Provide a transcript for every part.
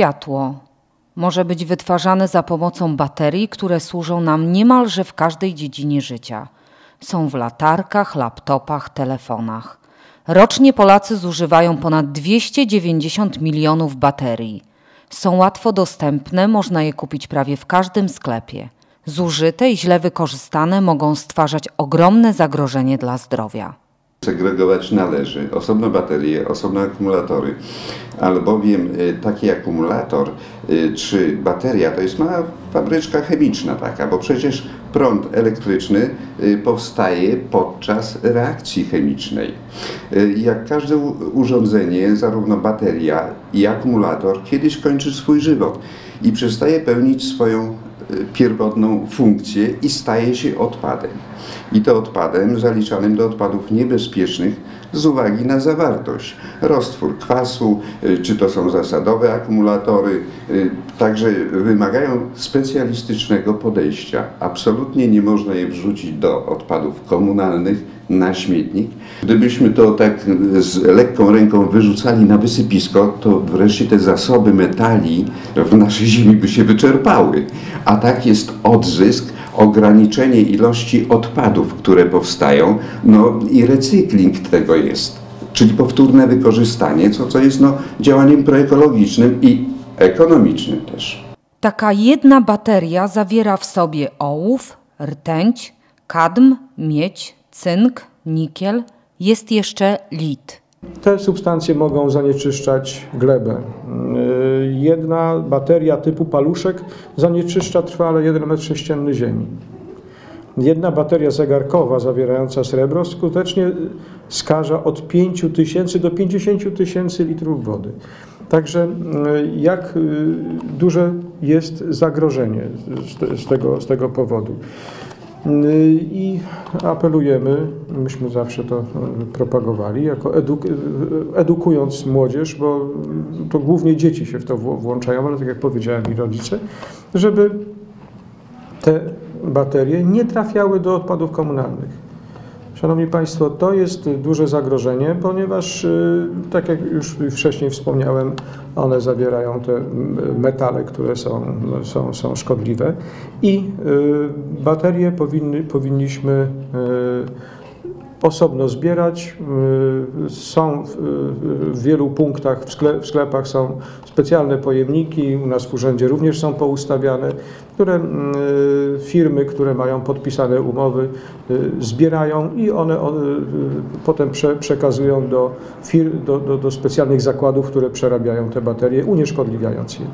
Światło może być wytwarzane za pomocą baterii, które służą nam niemalże w każdej dziedzinie życia. Są w latarkach, laptopach, telefonach. Rocznie Polacy zużywają ponad 290 milionów baterii. Są łatwo dostępne, można je kupić prawie w każdym sklepie. Zużyte i źle wykorzystane mogą stwarzać ogromne zagrożenie dla zdrowia. Segregować należy osobno baterie, osobno akumulatory, albowiem y, taki akumulator y, czy bateria to jest mała fabryczka chemiczna taka, bo przecież prąd elektryczny y, powstaje podczas reakcji chemicznej. Jak każde urządzenie, zarówno bateria i akumulator kiedyś kończy swój żywot i przestaje pełnić swoją pierwotną funkcję i staje się odpadem. I to odpadem zaliczanym do odpadów niebezpiecznych z uwagi na zawartość. Roztwór kwasu, y, czy to są zasadowe akumulatory, y, także wymagają specjalistycznego podejścia. Absolutnie nie można je wrzucić do odpadów komunalnych, na śmietnik. Gdybyśmy to tak z lekką ręką wyrzucali na wysypisko, to wreszcie te zasoby metali w naszej ziemi by się wyczerpały. A tak jest odzysk, ograniczenie ilości odpadów, które powstają, no i recykling tego jest. Czyli powtórne wykorzystanie, co, co jest no, działaniem proekologicznym i ekonomicznym też. Taka jedna bateria zawiera w sobie ołów, rtęć, kadm, miedź, cynk, nikiel, jest jeszcze lit. Te substancje mogą zanieczyszczać glebę. Yy, jedna bateria typu paluszek zanieczyszcza trwale 1 m3 ziemi. Jedna bateria zegarkowa zawierająca srebro skutecznie skaża od 5 tysięcy do 50 tysięcy litrów wody. Także yy, jak yy, duże jest zagrożenie z tego, z tego powodu. I apelujemy, myśmy zawsze to e, propagowali, jako eduk edukując młodzież, bo to głównie dzieci się w to włączają, ale tak jak powiedziałem i rodzice, żeby te baterie nie trafiały do odpadów komunalnych. Szanowni Państwo, to jest duże zagrożenie, ponieważ, y, tak jak już wcześniej wspomniałem, one zawierają te metale, które są, są, są szkodliwe i y, baterie powinny, powinniśmy y, osobno zbierać. Y, są w wielu punktach w sklepach są specjalne pojemniki, u nas w urzędzie również są poustawiane, które y, firmy, które mają podpisane umowy y, zbierają i one potem przekazują do, do, do, do specjalnych zakładów, które przerabiają te baterie, unieszkodliwiając je.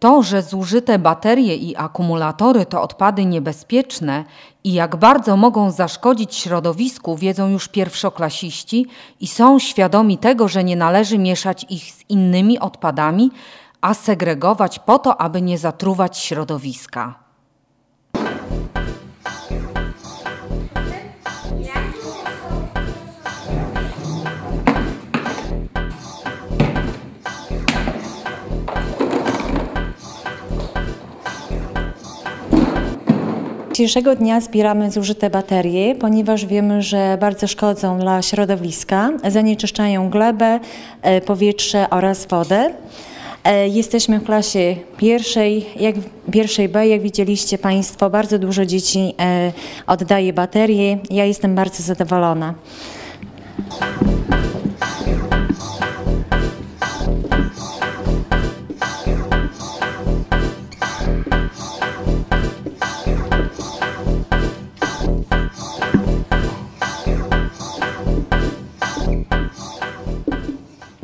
To, że zużyte baterie i akumulatory to odpady niebezpieczne i jak bardzo mogą zaszkodzić środowisku, wiedzą już pierwszoklasiści i są świadomi tego, że nie należy mieszać ich z innymi odpadami, a segregować po to, aby nie zatruwać środowiska. Dzisiejszego dnia zbieramy zużyte baterie, ponieważ wiemy, że bardzo szkodzą dla środowiska, zanieczyszczają glebę, e, powietrze oraz wodę. E, jesteśmy w klasie pierwszej, jak pierwszej B, jak widzieliście Państwo, bardzo dużo dzieci e, oddaje baterie. Ja jestem bardzo zadowolona.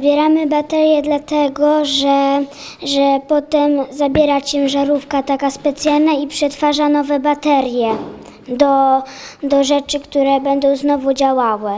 Zbieramy baterie dlatego, że, że potem zabiera ciężarówka taka specjalna i przetwarza nowe baterie do, do rzeczy, które będą znowu działały.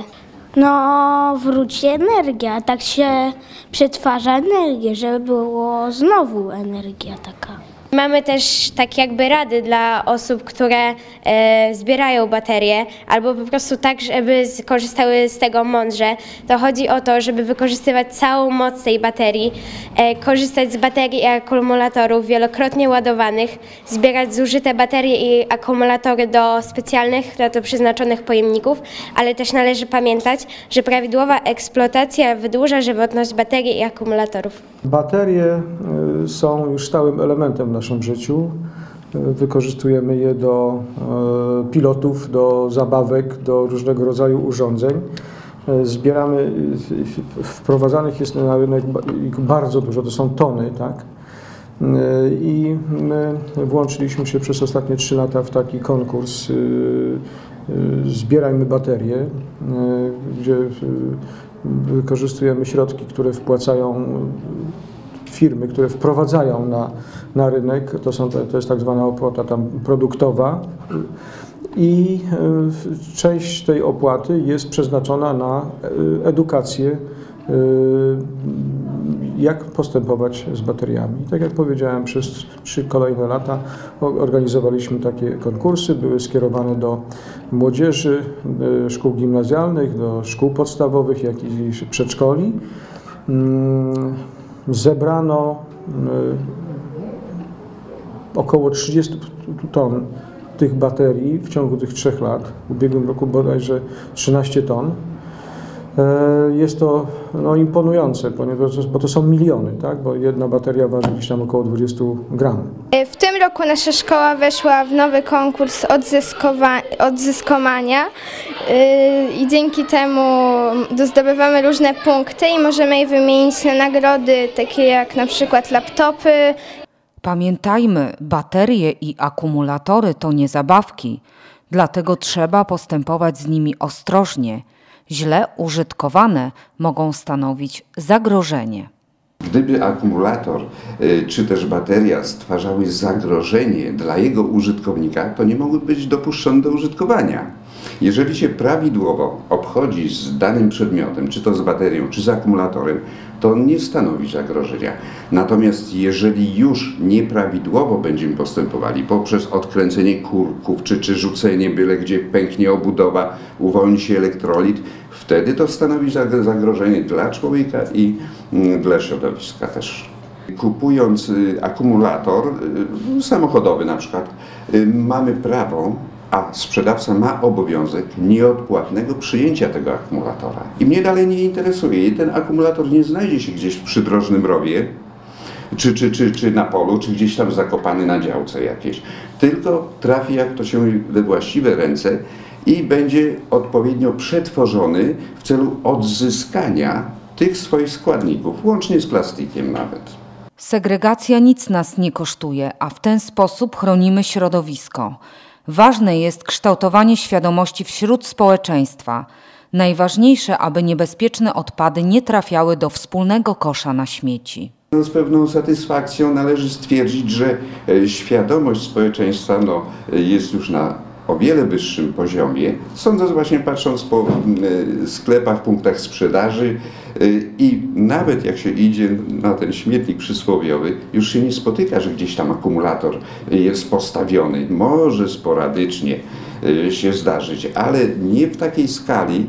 No, wróci energia, tak się przetwarza energię, żeby było znowu energia taka. Mamy też tak jakby rady dla osób, które e, zbierają baterie, albo po prostu tak, żeby korzystały z tego mądrze. To chodzi o to, żeby wykorzystywać całą moc tej baterii, e, korzystać z baterii i akumulatorów wielokrotnie ładowanych, zbierać zużyte baterie i akumulatory do specjalnych, na to przeznaczonych pojemników, ale też należy pamiętać, że prawidłowa eksploatacja wydłuża żywotność baterii i akumulatorów. Baterie y, są już stałym elementem naszym życiu. Y, Wykorzystujemy je do y, pilotów, do zabawek, do różnego rodzaju urządzeń. Y, Zbieramy, wprowadzanych jest na rynek bardzo dużo, to są tony, tak? I my włączyliśmy się przez ostatnie 3 lata w taki konkurs Zbierajmy baterie, gdzie wykorzystujemy środki, które wpłacają firmy, które wprowadzają na, na rynek, to, są, to jest tak zwana opłata tam produktowa i y, część tej opłaty jest przeznaczona na y, edukację, y, jak postępować z bateriami. Tak jak powiedziałem, przez trzy kolejne lata organizowaliśmy takie konkursy, były skierowane do młodzieży, szkół gimnazjalnych, do szkół podstawowych, jak i przedszkoli. Zebrano y, około 30 ton tych baterii w ciągu tych trzech lat. W ubiegłym roku bodajże 13 ton. E, Jest to no, imponujące, ponieważ bo to są miliony, tak? bo jedna bateria waży gdzieś tam około 20 gram. W tym roku nasza szkoła weszła w nowy konkurs odzyskowa- odzyskowania yy, i dzięki temu zdobywamy różne punkty i możemy je wymienić na nagrody takie jak na przykład laptopy, Pamiętajmy, baterie i akumulatory to nie zabawki, dlatego trzeba postępować z nimi ostrożnie. Źle użytkowane mogą stanowić zagrożenie. Gdyby akumulator y, czy też bateria stwarzały zagrożenie dla jego użytkownika, to nie mogły być dopuszczone do użytkowania. Jeżeli się prawidłowo obchodzi z danym przedmiotem, czy to z baterią, czy z akumulatorem, to nie stanowi zagrożenia. Natomiast jeżeli już nieprawidłowo będziemy postępowali poprzez odkręcenie kurków, czy, czy rzucenie byle gdzie pęknie obudowa, uwolni się elektrolit, wtedy to stanowi zag- zagrożenie dla człowieka i mm, dla środowiska też. Kupując y, akumulator y, samochodowy na przykład, y, mamy prawo, a sprzedawca ma obowiązek nieodpłatnego przyjęcia tego akumulatora. I mnie dalej nie interesuje. Ten akumulator nie znajdzie się gdzieś w przydrożnym rowie, czy, czy, czy, czy na polu, czy gdzieś tam zakopany na działce jakieś. Tylko trafi, jak to się mówi, we właściwe ręce i będzie odpowiednio przetworzony w celu odzyskania tych swoich składników, łącznie z plastikiem nawet. Segregacja nic nas nie kosztuje, a w ten sposób chronimy środowisko. Ważne jest kształtowanie świadomości wśród społeczeństwa. Najważniejsze, aby niebezpieczne odpady nie trafiały do wspólnego kosza na śmieci. No, z pewną satysfakcją należy stwierdzić, że e, świadomość społeczeństwa no, e, jest już na o wiele wyższym poziomie. Sądzę, że właśnie patrząc po e, sklepach, punktach sprzedaży e, i nawet jak się idzie na ten śmietnik przysłowiowy, już się nie spotyka, że gdzieś tam akumulator jest postawiony. Może sporadycznie e, się zdarzyć, ale nie w takiej skali,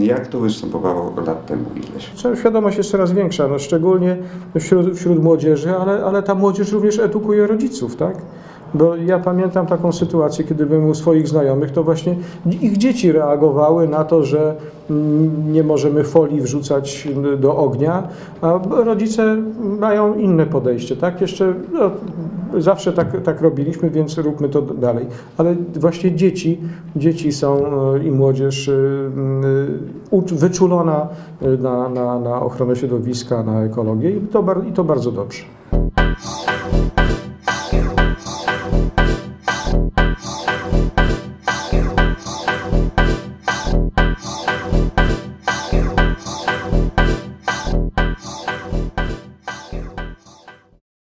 jak to występowało lat temu ileś. Świadomość jest coraz większa, no szczególnie wśród, wśród młodzieży, ale, ale ta młodzież również edukuje rodziców, tak? Bo ja pamiętam taką sytuację, kiedy byłem u swoich znajomych, to właśnie ich dzieci reagowały na to, że mm, nie możemy folii wrzucać do ognia, a rodzice mają inne podejście, tak? Jeszcze no, zawsze tak, tak robiliśmy, więc róbmy to dalej. Ale właśnie dzieci, dzieci są e, i młodzież e, wyczulona e, na, na, na ochronę środowiska, na ekologię i to, i to bardzo dobrze.